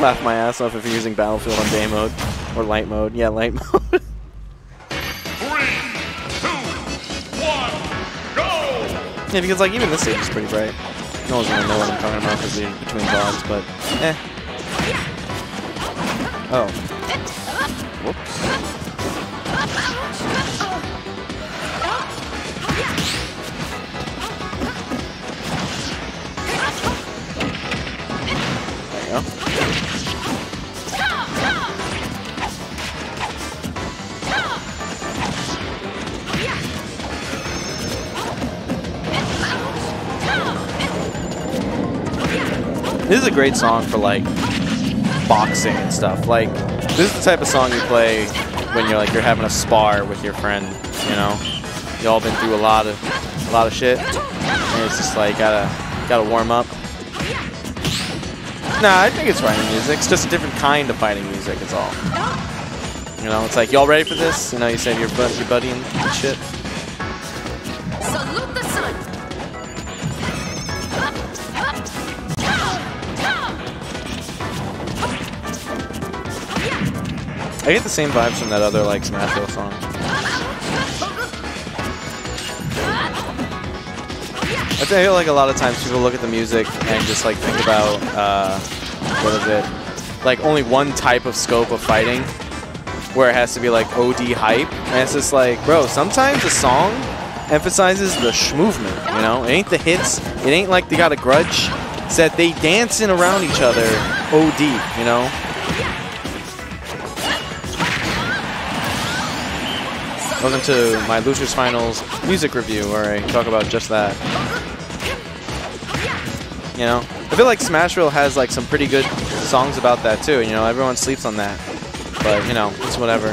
laugh my ass off if you're using Battlefield on day mode or light mode. Yeah, light mode. Three, two, one, go! yeah, because like even this stage is pretty bright. No one's gonna know what I'm talking about because they're between vlogs, but eh. Oh. Whoops. This is a great song for like boxing and stuff. Like this is the type of song you play when you're like you're having a spar with your friend. You know, you all been through a lot of a lot of shit, and it's just like gotta gotta warm up. Nah, I think it's fighting music. It's just a different kind of fighting music. It's all. You know, it's like y'all ready for this? You know, you said your your buddy and shit. I get the same vibes from that other like Smashville song. I feel like a lot of times people look at the music and just like think about uh, what is it? Like only one type of scope of fighting, where it has to be like OD hype, and it's just like, bro, sometimes a song emphasizes the movement. You know, it ain't the hits. It ain't like they got a grudge. It's that they dancing around each other OD. You know. Welcome to my Losers Finals music review, where I talk about just that. You know, I feel like Smashville has like some pretty good songs about that too. You know, everyone sleeps on that, but you know, it's whatever.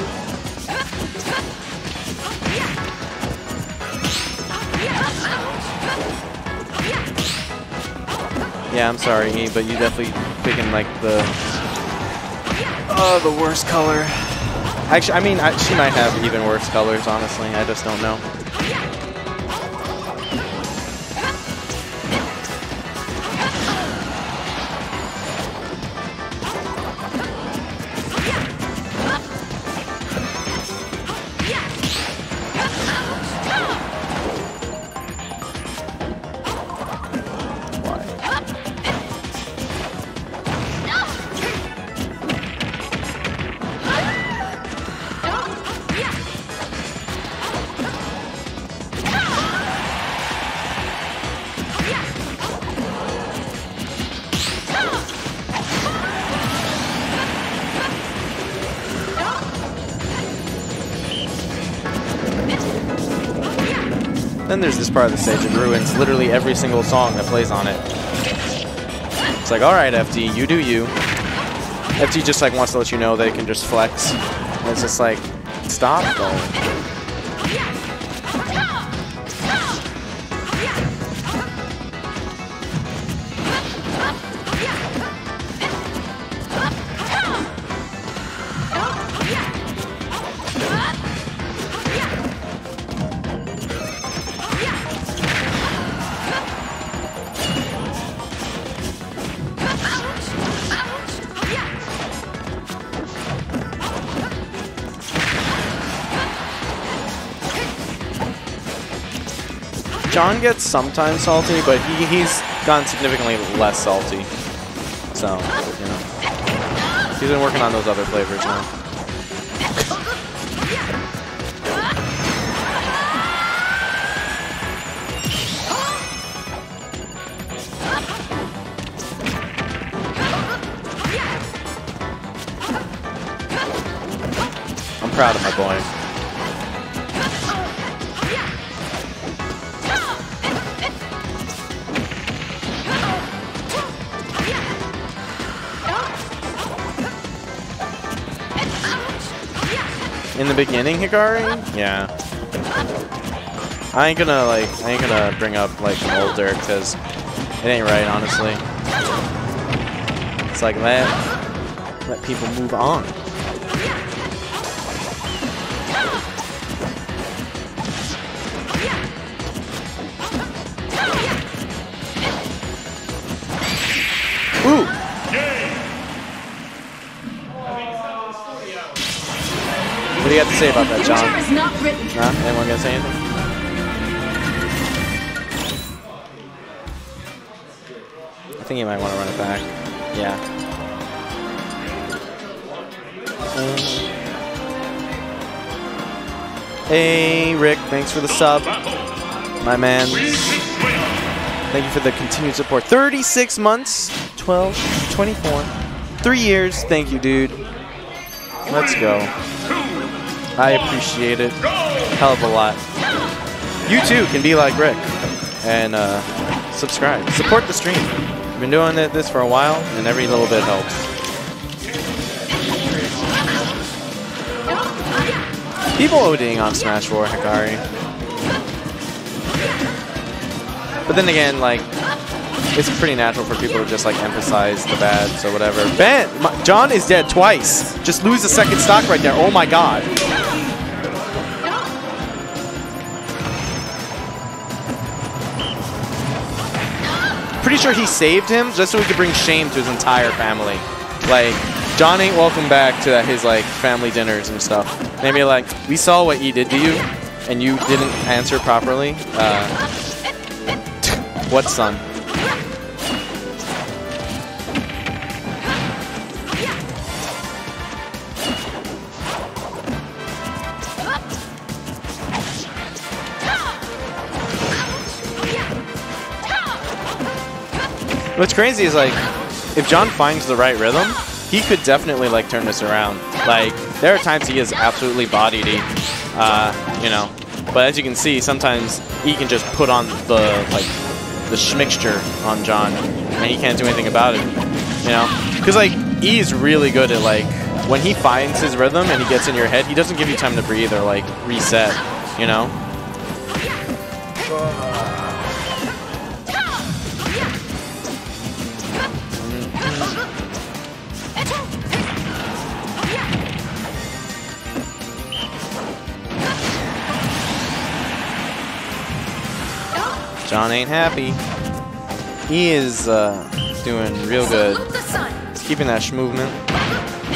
Yeah, I'm sorry, but you definitely picking like the oh the worst color. Actually, I mean, I, she might have even worse colors. Honestly, I just don't know. Then there's this part of the stage that ruins literally every single song that plays on it. It's like, all right, FD, you do you. FD just like wants to let you know that they can just flex. And it's just like, stop. John gets sometimes salty, but he, he's gotten significantly less salty. So, you know. He's been working on those other flavors now. I'm proud of my boy. In the beginning, Hikari? Yeah. I ain't gonna like I ain't gonna bring up like old Dirk because it ain't right, honestly. It's like let let people move on. Do you have to say about that, John? written. Anyone gonna say anything? I think you might want to run it back. Yeah. Mm. Hey, Rick, thanks for the sub. My man. Thank you for the continued support. 36 months, 12, 24, three years. Thank you, dude. Let's go. I appreciate it. Hell of a lot. You too can be like Rick and uh, subscribe. Support the stream. I've been doing this for a while, and every little bit helps. People ODing on Smash 4, Hikari. But then again, like, it's pretty natural for people to just like emphasize the bad, so whatever. Ben, my, John is dead twice. Just lose the second stock right there. Oh my god. Pretty sure he saved him just so he could bring shame to his entire family. Like, John ain't welcome back to his like family dinners and stuff. Maybe like, we saw what he did to you, and you didn't answer properly. Uh, what son? What's crazy is like, if John finds the right rhythm, he could definitely like turn this around. Like, there are times he is absolutely bodied, uh, you know. But as you can see, sometimes he can just put on the like the schmixture on John, and he can't do anything about it. You know, because like E is really good at like when he finds his rhythm and he gets in your head, he doesn't give you time to breathe or like reset. You know. John ain't happy. He is uh, doing real good. He's keeping that movement.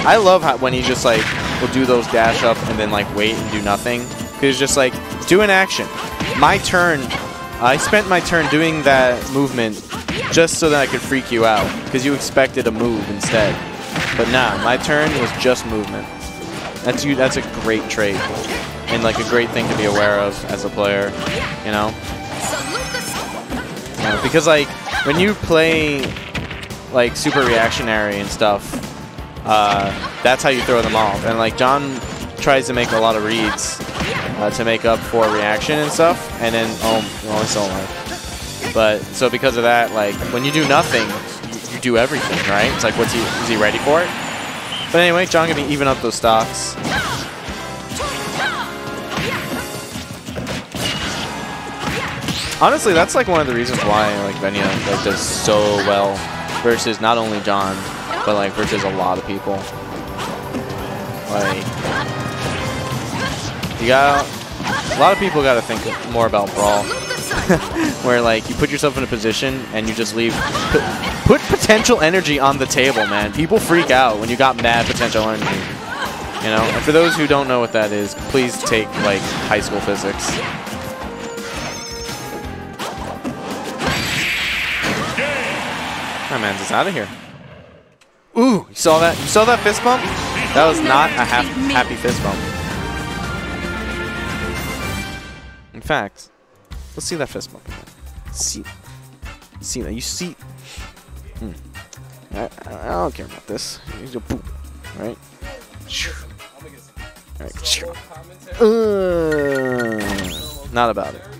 I love how when he just like will do those dash up and then like wait and do nothing. It's just like do an action. My turn. I spent my turn doing that movement just so that I could freak you out because you expected a move instead. But nah, my turn was just movement. That's you. That's a great trait and like a great thing to be aware of as a player. You know. Know, because like when you play like super reactionary and stuff, uh, that's how you throw them off. And like John tries to make a lot of reads uh, to make up for reaction and stuff, and then oh, well, it's all. But so because of that, like when you do nothing, you, you do everything, right? It's like, what's he? Is he ready for it? But anyway, John gonna even up those stocks. Honestly, that's like one of the reasons why like Venia like does so well versus not only John, but like versus a lot of people. Like you got a lot of people got to think more about brawl, where like you put yourself in a position and you just leave. Put, put potential energy on the table, man. People freak out when you got mad potential energy. You know, and for those who don't know what that is, please take like high school physics. My man's just out of here. Ooh, you saw that? You saw that fist bump? That was not a half happy fist bump. In fact, let's see that fist bump. again. See, see that? You see? Hmm. I, I I don't care about this. You just boop, right? Right. Uh, not about it.